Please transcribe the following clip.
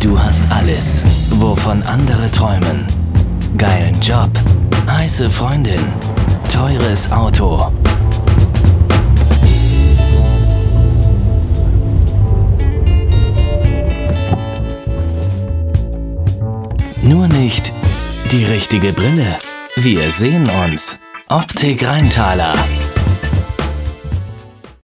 Du hast alles, wovon andere träumen. Geilen Job, heiße Freundin, teures Auto. Nur nicht die richtige Brille. Wir sehen uns. Optik Rheintaler.